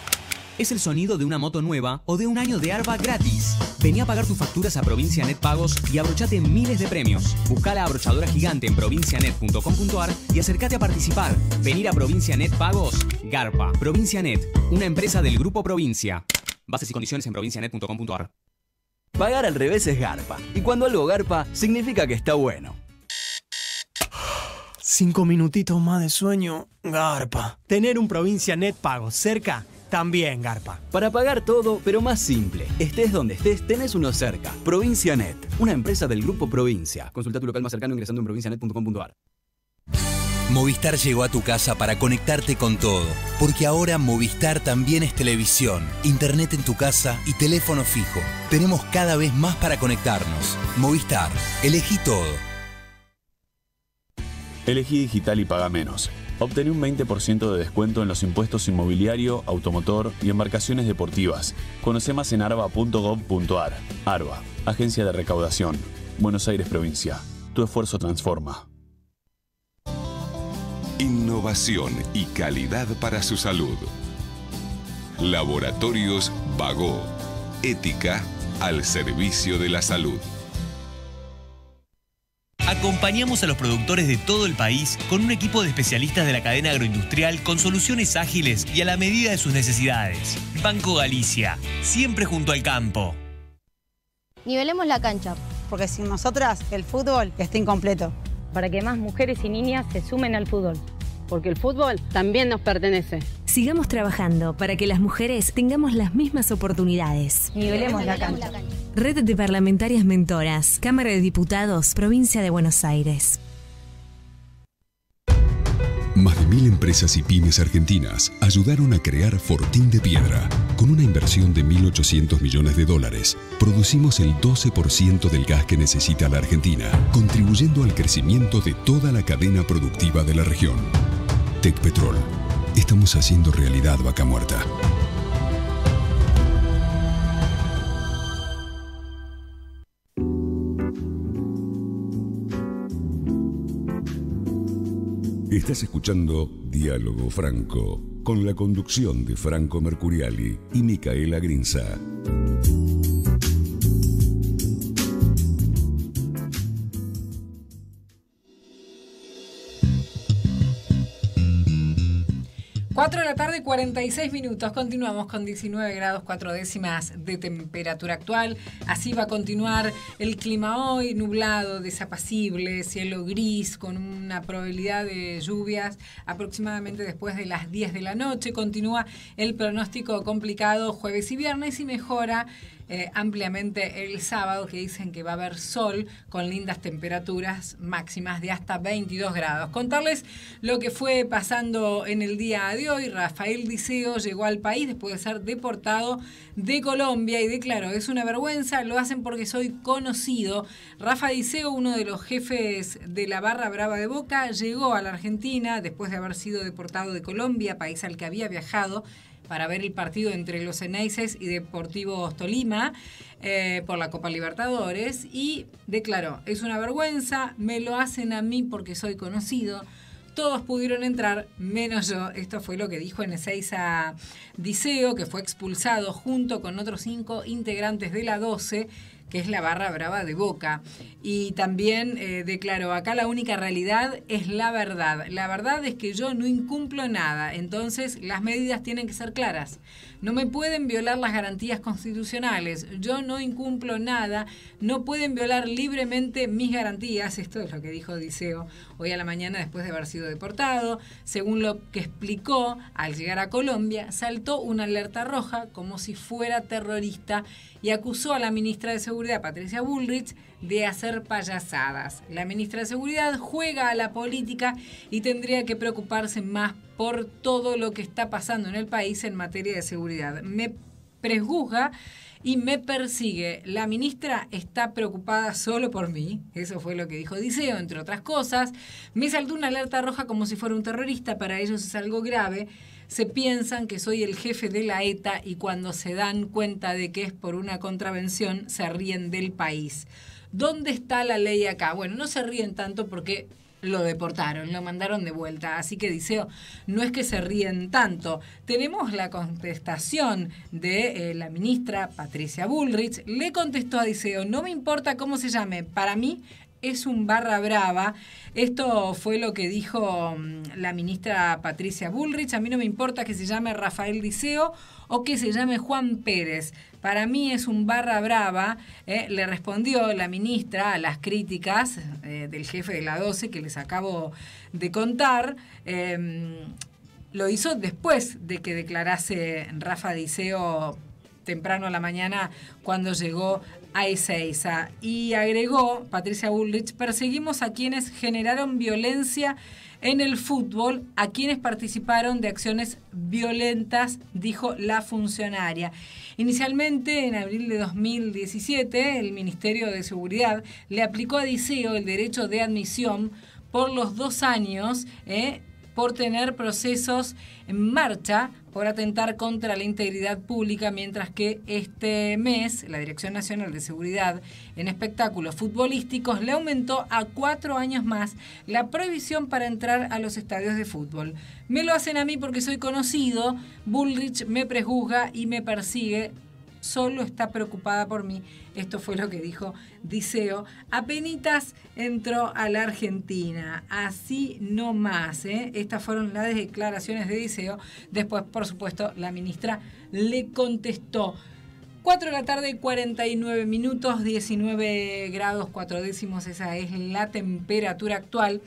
Es el sonido de una moto nueva o de un año de ARBA gratis. Vení a pagar tus facturas a Provincia Net Pagos y abrochate miles de premios. Busca la abrochadora gigante en provincianet.com.ar y acércate a participar. Venir a Provincia Net Pagos, Garpa. Provincia Net, una empresa del Grupo Provincia. Bases y condiciones en provincianet.com.ar. Pagar al revés es garpa. Y cuando algo garpa, significa que está bueno. Cinco minutitos más de sueño, garpa. Tener un Provincia Net pago cerca, también garpa. Para pagar todo, pero más simple. Estés donde estés, tenés uno cerca. Provincia Net, una empresa del Grupo Provincia. Consulta tu local más cercano ingresando en provincianet.com.ar. Movistar llegó a tu casa para conectarte con todo, porque ahora Movistar también es televisión, internet en tu casa y teléfono fijo. Tenemos cada vez más para conectarnos. Movistar, elegí todo. Elegí digital y paga menos. Obtené un 20% de descuento en los impuestos inmobiliario, automotor y embarcaciones deportivas. Conoce más en arba.gov.ar. Arba, Agencia de Recaudación. Buenos Aires Provincia. Tu esfuerzo transforma. Innovación y calidad para su salud. Laboratorios Vago. Ética al servicio de la salud. Acompañamos a los productores de todo el país con un equipo de especialistas de la cadena agroindustrial con soluciones ágiles y a la medida de sus necesidades. Banco Galicia, siempre junto al campo. Nivelemos la cancha, porque sin nosotras el fútbol está incompleto. Para que más mujeres y niñas se sumen al fútbol. Porque el fútbol también nos pertenece. Sigamos trabajando para que las mujeres tengamos las mismas oportunidades. Nivelemos la cancha. Red de Parlamentarias Mentoras, Cámara de Diputados, Provincia de Buenos Aires. Más de mil empresas y pymes argentinas ayudaron a crear Fortín de Piedra. Con una inversión de 1.800 millones de dólares, producimos el 12% del gas que necesita la Argentina, contribuyendo al crecimiento de toda la cadena productiva de la región. Tecpetrol. Estamos haciendo realidad Vaca Muerta. Estás escuchando Diálogo Franco con la conducción de Franco Mercuriali y Micaela Grinza. Cuatro de la tarde, 46 minutos. Continuamos con 19 grados 4 décimas de temperatura actual. Así va a continuar el clima hoy, nublado, desapacible, cielo gris, con una probabilidad de lluvias aproximadamente después de las 10 de la noche. Continúa el pronóstico complicado jueves y viernes y mejora eh, ampliamente el sábado, que dicen que va a haber sol con lindas temperaturas máximas de hasta 22 grados. Contarles lo que fue pasando en el día de hoy. Rafael Diceo llegó al país después de ser deportado de Colombia y declaró, es una vergüenza, lo hacen porque soy conocido. Rafa Diceo, uno de los jefes de la barra brava de Boca, llegó a la Argentina después de haber sido deportado de Colombia, país al que había viajado para ver el partido entre los Eneises y Deportivos Tolima eh, por la Copa Libertadores y declaró, es una vergüenza, me lo hacen a mí porque soy conocido. Todos pudieron entrar, menos yo. Esto fue lo que dijo en a Diceo, que fue expulsado junto con otros cinco integrantes de la 12 que es la barra brava de Boca. Y también eh, declaró, acá la única realidad es la verdad. La verdad es que yo no incumplo nada, entonces las medidas tienen que ser claras. No me pueden violar las garantías constitucionales. Yo no incumplo nada. No pueden violar libremente mis garantías. Esto es lo que dijo Odiseo hoy a la mañana después de haber sido deportado. Según lo que explicó, al llegar a Colombia, saltó una alerta roja como si fuera terrorista y acusó a la ministra de Seguridad, Patricia Bullrich, de hacer payasadas. La ministra de Seguridad juega a la política y tendría que preocuparse más por todo lo que está pasando en el país en materia de seguridad. Me prejuzga y me persigue. La ministra está preocupada solo por mí, eso fue lo que dijo Diceo, entre otras cosas. Me saltó una alerta roja como si fuera un terrorista, para ellos es algo grave. Se piensan que soy el jefe de la ETA y cuando se dan cuenta de que es por una contravención, se ríen del país. ¿Dónde está la ley acá? Bueno, no se ríen tanto porque lo deportaron, lo mandaron de vuelta. Así que Diceo, no es que se ríen tanto. Tenemos la contestación de eh, la ministra Patricia Bullrich. Le contestó a Diceo, no me importa cómo se llame, para mí es un barra brava. Esto fue lo que dijo mm, la ministra Patricia Bullrich. A mí no me importa que se llame Rafael Diceo o que se llame Juan Pérez. Para mí es un barra brava. eh, le respondió la ministra a las críticas eh, del jefe de la 12 que les acabo de contar. Eh, lo hizo después de que declarase Rafa Diceo temprano a la mañana cuando llegó a Ezeiza. Y agregó Patricia Bullrich, perseguimos a quienes generaron violencia en el fútbol, a quienes participaron de acciones violentas, dijo la funcionaria. Inicialmente, en abril de 2017, el Ministerio de Seguridad le aplicó a Diceo el derecho de admisión por los dos años eh, por tener procesos en marcha por atentar contra la integridad pública, mientras que este mes la Dirección Nacional de Seguridad en Espectáculos Futbolísticos le aumentó a cuatro años más la prohibición para entrar a los estadios de fútbol. Me lo hacen a mí porque soy conocido, Bullrich me prejuzga y me persigue solo está preocupada por mí. Esto fue lo que dijo Diceo. Apenitas entró a la Argentina. Así no más. ¿eh? Estas fueron las declaraciones de Diceo. Después, por supuesto, la ministra le contestó. 4 de la tarde, 49 minutos, 19 grados 4 décimos. Esa es la temperatura actual.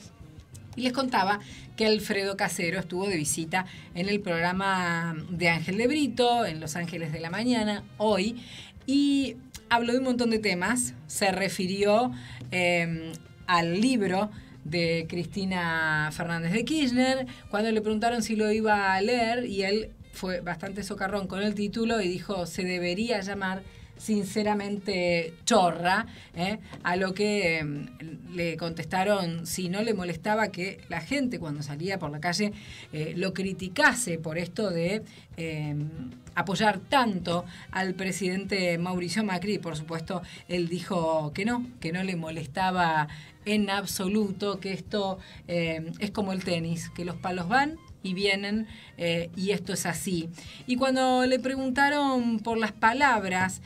Y les contaba que Alfredo Casero estuvo de visita en el programa de Ángel de Brito, en Los Ángeles de la Mañana, hoy, y habló de un montón de temas. Se refirió eh, al libro de Cristina Fernández de Kirchner, cuando le preguntaron si lo iba a leer, y él fue bastante socarrón con el título y dijo, se debería llamar sinceramente chorra, ¿eh? a lo que eh, le contestaron si no le molestaba que la gente cuando salía por la calle eh, lo criticase por esto de eh, apoyar tanto al presidente Mauricio Macri. Por supuesto, él dijo que no, que no le molestaba en absoluto, que esto eh, es como el tenis, que los palos van y vienen eh, y esto es así. Y cuando le preguntaron por las palabras,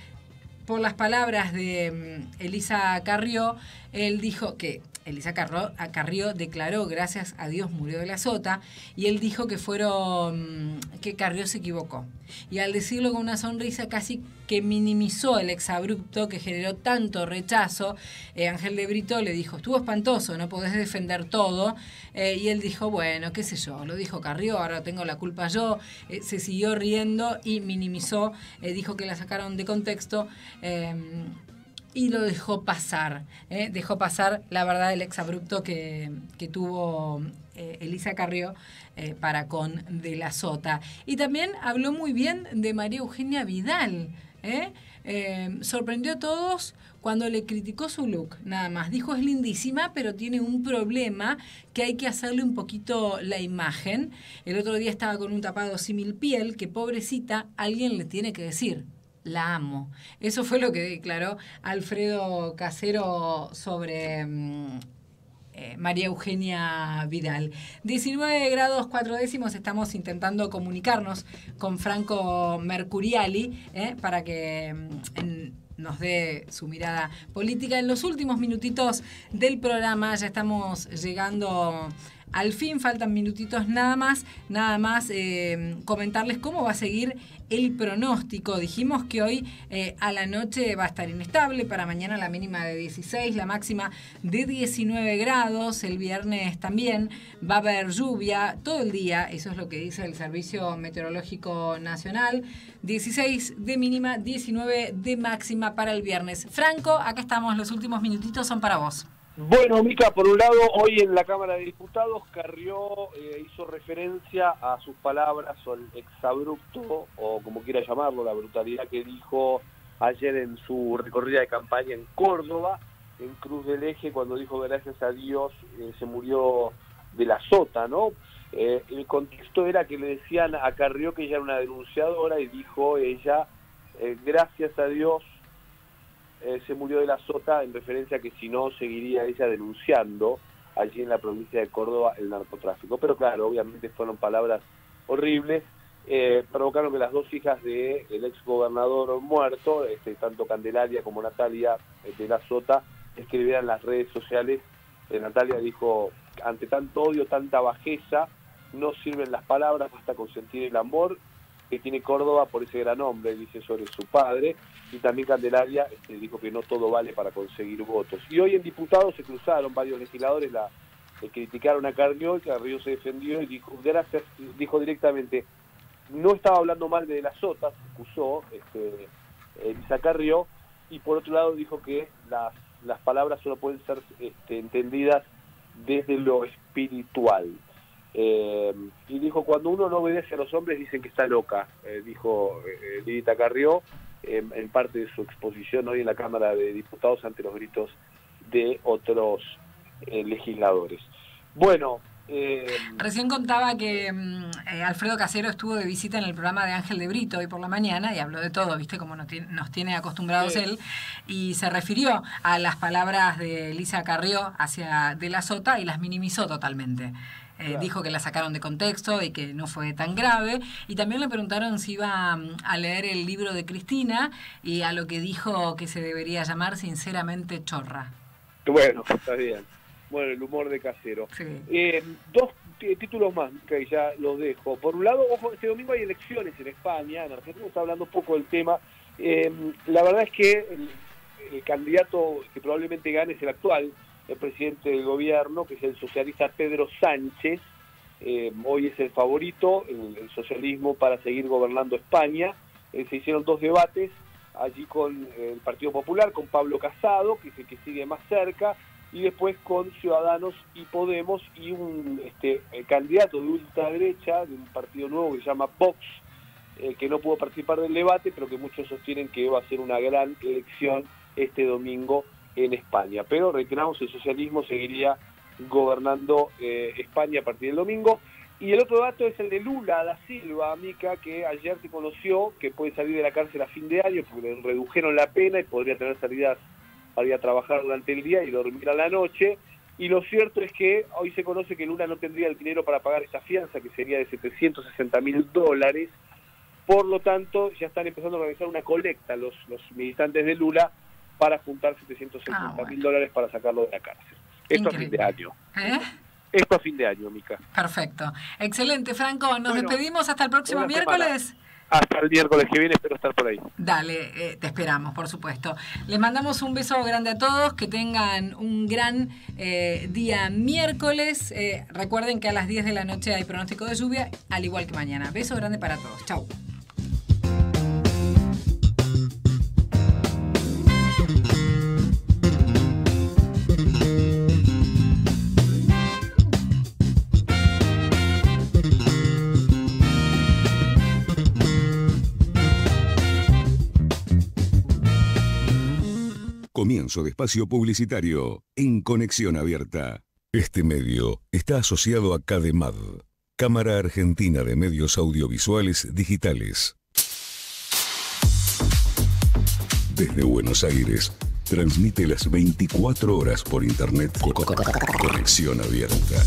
por las palabras de mm, Elisa Carrió, él dijo que Elisa Carrió, a Carrió declaró, gracias a Dios murió de la sota, y él dijo que fueron, que Carrió se equivocó. Y al decirlo con una sonrisa casi que minimizó el exabrupto que generó tanto rechazo, eh, Ángel de Brito le dijo, estuvo espantoso, no podés defender todo, Eh, y él dijo, bueno, qué sé yo, lo dijo Carrió, ahora tengo la culpa yo, Eh, se siguió riendo y minimizó, dijo que la sacaron de contexto. Y lo dejó pasar. ¿eh? Dejó pasar, la verdad, el exabrupto que, que tuvo eh, Elisa Carrió eh, para con De la Sota. Y también habló muy bien de María Eugenia Vidal. sorprendió a todos cuando le criticó su look, nada más. Dijo es lindísima, pero tiene un problema que hay que hacerle un poquito la imagen. El otro día estaba con un tapado símil piel que pobrecita alguien le tiene que decir la amo. Eso fue lo que declaró Alfredo Casero sobre mm, eh, María Eugenia Vidal. 19 grados 4 décimos, estamos intentando comunicarnos con Franco Mercuriali eh, para que mm, nos dé su mirada política. En los últimos minutitos del programa ya estamos llegando al fin, faltan minutitos nada más, nada más eh, comentarles cómo va a seguir el pronóstico. Dijimos que hoy eh, a la noche va a estar inestable, para mañana la mínima de 16, la máxima de 19 grados, el viernes también va a haber lluvia todo el día, eso es lo que dice el Servicio Meteorológico Nacional, 16 de mínima, 19 de máxima para el viernes. Franco, acá estamos, los últimos minutitos son para vos. Bueno, Mica, por un lado, hoy en la Cámara de Diputados, Carrió eh, hizo referencia a sus palabras o el exabrupto, o como quiera llamarlo, la brutalidad que dijo ayer en su recorrida de campaña en Córdoba, en Cruz del Eje, cuando dijo gracias a Dios eh, se murió de la sota, ¿no? Eh, el contexto era que le decían a Carrió que ella era una denunciadora y dijo ella, gracias a Dios eh, se murió de la sota en referencia a que si no seguiría ella denunciando allí en la provincia de Córdoba el narcotráfico. Pero claro, obviamente fueron palabras horribles, eh, provocaron que las dos hijas del de ex gobernador muerto, este, tanto Candelaria como Natalia eh, de la Sota, escribieran en las redes sociales. Natalia dijo, ante tanto odio, tanta bajeza, no sirven las palabras, basta consentir el amor que tiene Córdoba por ese gran hombre, dice sobre su padre, y también Candelaria este, dijo que no todo vale para conseguir votos. Y hoy en diputados se cruzaron varios legisladores, la eh, criticaron a Carrió, y Carrió se defendió y dijo, gracias, dijo directamente, no estaba hablando mal de las Sotas, acusó este, Elisa Carrió, y por otro lado dijo que las, las palabras solo pueden ser este, entendidas desde lo espiritual. Eh, y dijo, cuando uno no obedece a los hombres dicen que está loca, eh, dijo eh, Lidita Carrió en, parte de su exposición hoy en la Cámara de Diputados ante los gritos de otros eh, legisladores. Bueno, eh, Recién contaba que mm, eh, Alfredo Casero estuvo de visita en el programa de Ángel de Brito hoy por la mañana y habló de todo, ¿viste? Como nos tiene, nos tiene acostumbrados él. Y se refirió a las palabras de Elisa Carrió hacia De la Sota y las minimizó totalmente. Eh, Claro. Dijo que la sacaron de contexto y que no fue tan grave. Y también le preguntaron si iba mm, a leer el libro de Cristina y a lo que dijo que se debería llamar sinceramente chorra. Bueno, está bien. Bueno, el humor de casero. Eh, dos títulos más que ya los dejo. Por un lado, ojo, este domingo hay elecciones en España. En Argentina está hablando un poco del tema. Eh, la verdad es que el, el candidato que probablemente gane es el actual, el presidente del gobierno, que es el socialista Pedro Sánchez. Eh, hoy es el favorito, el, el socialismo, para seguir gobernando España. Eh, se hicieron dos debates allí con eh, el Partido Popular, con Pablo Casado, que es el que sigue más cerca, y después con Ciudadanos y Podemos y un este, candidato de ultraderecha, de un partido nuevo que se llama Vox, que no pudo participar del debate, pero que muchos sostienen que va a ser una gran elección este domingo en España. Pero reiteramos, el socialismo seguiría gobernando eh, España a partir del domingo. Y el otro dato es el de Lula da Silva, Mica, que ayer se conoció que puede salir de la cárcel a fin de año porque le redujeron la pena y podría tener salidas para ir a trabajar durante el día y dormir a la noche. Y lo cierto es que hoy se conoce que Lula no tendría el dinero para pagar esa fianza, que sería de 760 mil dólares. Por lo tanto, ya están empezando a organizar una colecta los, los militantes de Lula para juntar 760 mil dólares para sacarlo de la cárcel. Esto a fin de año. ¿Eh? Esto a fin de año, Mica. Perfecto. Excelente, Franco. Nos Bueno, despedimos hasta el próximo semana. miércoles. Hasta el miércoles que viene espero estar por ahí. Dale, eh, te esperamos, por supuesto. Les mandamos un beso grande a todos, que tengan un gran eh, día miércoles. Eh, recuerden que a las 10 de la noche hay pronóstico de lluvia, al igual que mañana. Beso grande para todos. Chau. Comienzo de espacio publicitario en Conexión Abierta. Este medio está asociado a CADEMAD, Cámara Argentina de Medios Audiovisuales Digitales. Desde Buenos Aires, transmite las 24 horas por Internet. Co- co- Conexión Abierta.